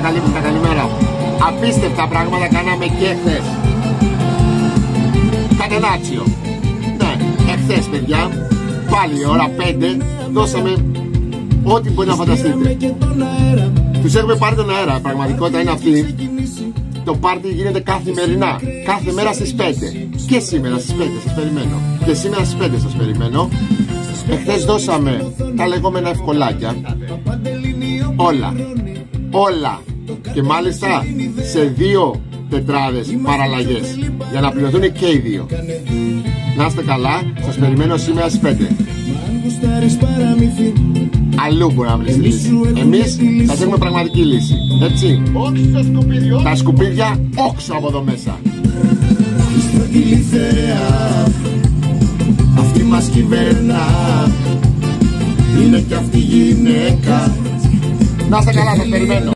καλή τα καλημέρα. Απίστευτα πράγματα κάναμε και χθες. Κατενάτσιο. Ναι, εχθές παιδιά, πάλι ώρα 5, δώσαμε ό,τι μπορεί να φανταστείτε. Τους έχουμε πάρει τον αέρα, η πραγματικότητα είναι αυτή. Το πάρτι γίνεται καθημερινά, κάθε μέρα στις 5. Και σήμερα στις 5 σας περιμένω. Και σήμερα στις 5 σας περιμένω. Εχθές δώσαμε τα λεγόμενα ευκολάκια. Όλα. Όλα. Και μάλιστα σε δύο τετράδες παραλλαγές. Για να πληρωθούν και οι δύο. Να είστε καλά. Σας περιμένω σήμερα στις 5. Αλλού μπορεί να βρεις λύση. Εμείς θα έχουμε πραγματική λύση. Έτσι. Όχι στο σκουπίδι. Τα σκουπίδια όξω από εδώ μέσα. Αυτή μας κυβέρνα Είναι και αυτή γυναίκα Να είστε καλά, σας περιμένω